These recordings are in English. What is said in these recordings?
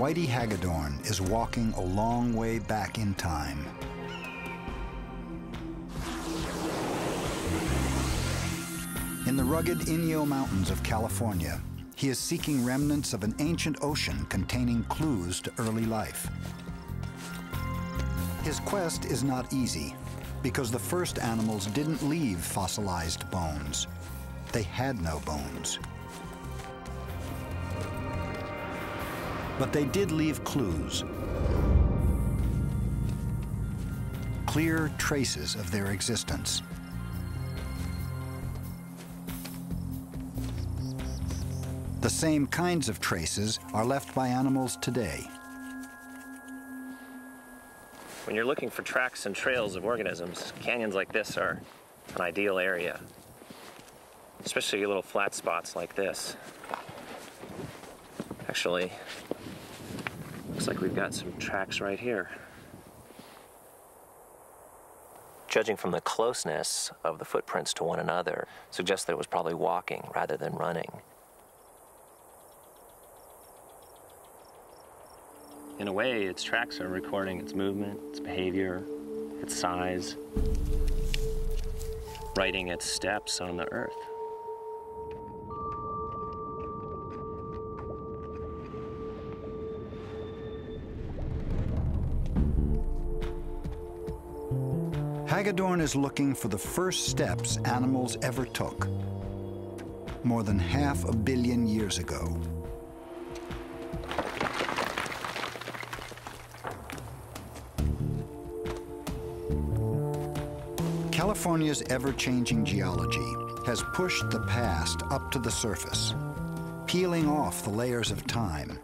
Whitey Hagadorn is walking a long way back in time. In the rugged Inyo Mountains of California, he is seeking remnants of an ancient ocean containing clues to early life. His quest is not easy because the first animals didn't leave fossilized bones. They had no bones. But they did leave clues. Clear traces of their existence. The same kinds of traces are left by animals today. When you're looking for tracks and trails of organisms, canyons like this are an ideal area. Especially little flat spots like this. Actually, looks like we've got some tracks right here. Judging from the closeness of the footprints to one another, suggests that it was probably walking rather than running. In a way, its tracks are recording its movement, its behavior, its size, writing its steps on the earth. Hagadorn is looking for the first steps animals ever took, more than half a billion years ago. California's ever-changing geology has pushed the past up to the surface, peeling off the layers of time,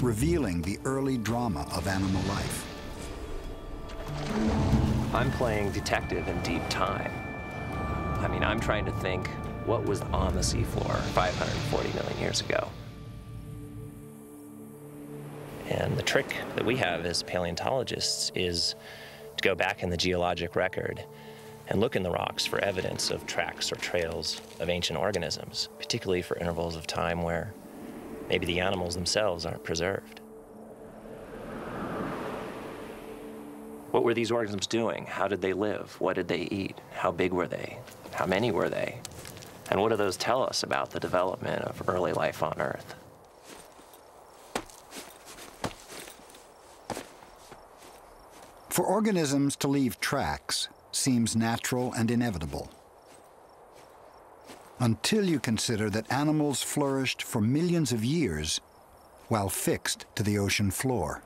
revealing the early drama of animal life. I'm playing detective in deep time. I mean, I'm trying to think what was on the seafloor 540 million years ago. And the trick that we have as paleontologists is to go back in the geologic record and look in the rocks for evidence of tracks or trails of ancient organisms, particularly for intervals of time where maybe the animals themselves aren't preserved. What were these organisms doing? How did they live? What did they eat? How big were they? How many were they? And what do those tell us about the development of early life on Earth? For organisms to leave tracks, seems natural and inevitable. Until you consider that animals flourished for millions of years while fixed to the ocean floor.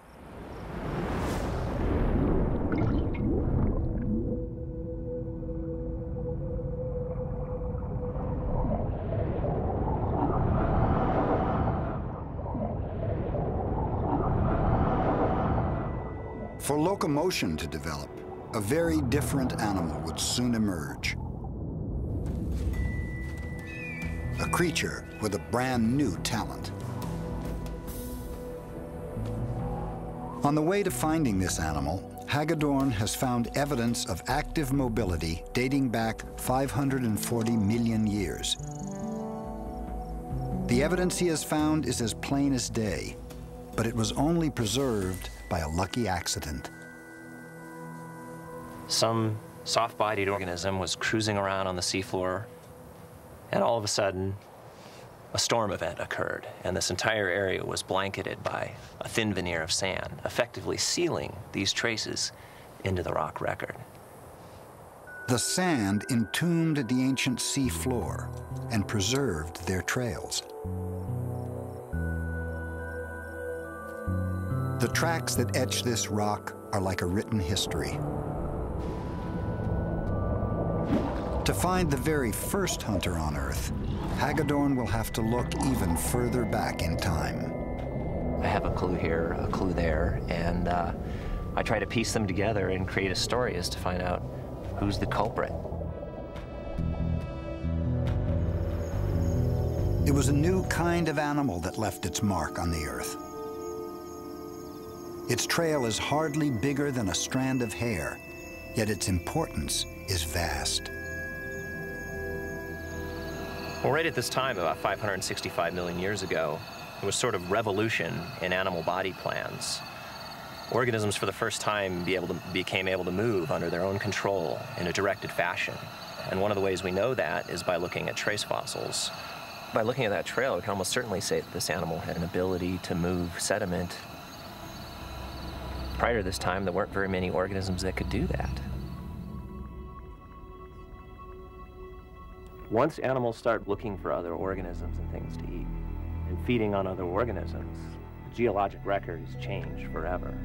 For locomotion to develop, a very different animal would soon emerge. A creature with a brand new talent. On the way to finding this animal, Hagadorn has found evidence of active mobility dating back 540 million years. The evidence he has found is as plain as day, but it was only preserved by a lucky accident some soft-bodied organism was cruising around on the seafloor, and all of a sudden, a storm event occurred, and this entire area was blanketed by a thin veneer of sand, effectively sealing these traces into the rock record. The sand entombed the ancient sea floor and preserved their trails. The tracks that etch this rock are like a written history. To find the very first hunter on Earth, Hagadorn will have to look even further back in time. I have a clue here, a clue there, and uh, I try to piece them together and create a story as to find out who's the culprit. It was a new kind of animal that left its mark on the Earth. Its trail is hardly bigger than a strand of hair, yet its importance is vast. Well, right at this time, about 565 million years ago, It was sort of revolution in animal body plans. Organisms for the first time be able to, became able to move under their own control in a directed fashion. And one of the ways we know that is by looking at trace fossils. By looking at that trail, we can almost certainly say that this animal had an ability to move sediment. Prior to this time, there weren't very many organisms that could do that. Once animals start looking for other organisms and things to eat and feeding on other organisms, the geologic records change forever.